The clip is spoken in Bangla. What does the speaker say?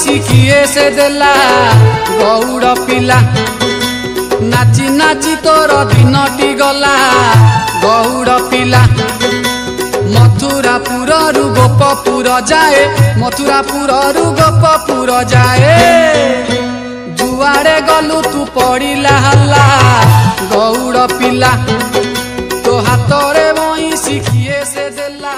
শিখিয়ে সে দেলা গৌড় পিলা নাচি নাচি তোর দিনটি গলা গৌড় পিলা মথুরাপুরু গোপপুর যায় মথুরাপুরু গোপপুর যায় যুয়াড়ে গলু তু পড়িলা হাল্লা গৌড় পিলা তো হাতরে বই শিখিয়ে সে দেলা